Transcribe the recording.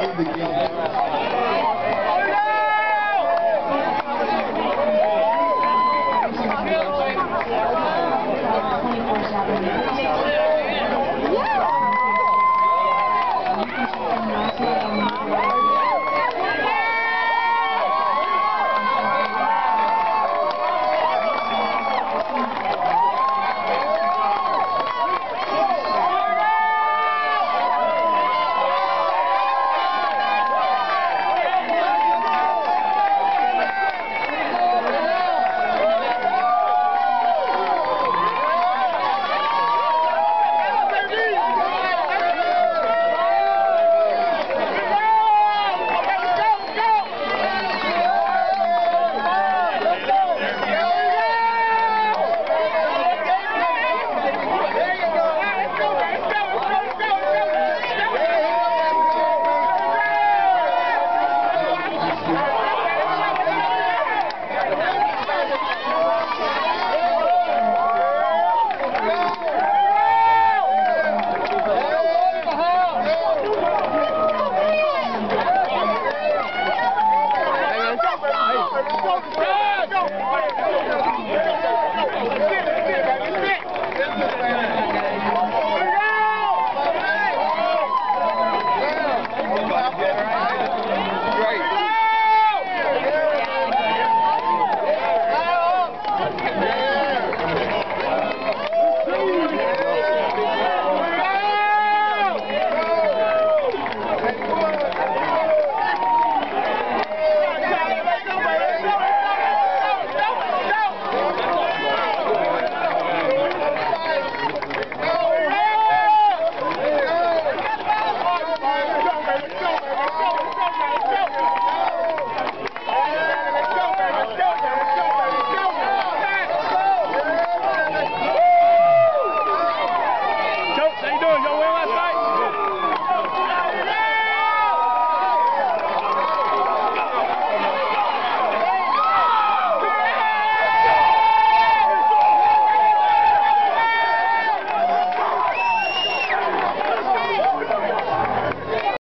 in the game.